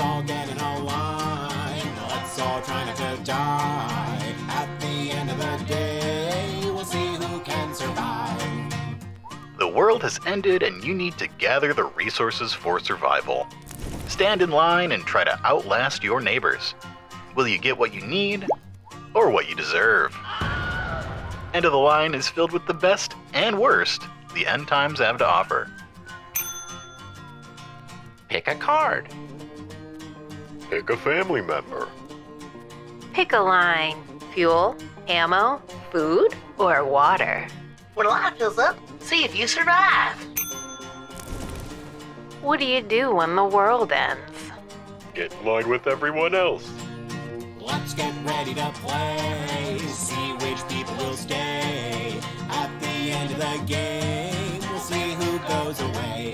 all get in a line. Let's all try not to die. At the end of the day, we'll see who can survive. The world has ended and you need to gather the resources for survival. Stand in line and try to outlast your neighbors. Will you get what you need or what you deserve? End of the line is filled with the best and worst the end times have to offer. Pick a card. Pick a family member. Pick a line. Fuel, ammo, food, or water. When life fills up, see if you survive. What do you do when the world ends? Get in line with everyone else. Let's get ready to play. See which people will stay. At the end of the game, we'll see who goes away.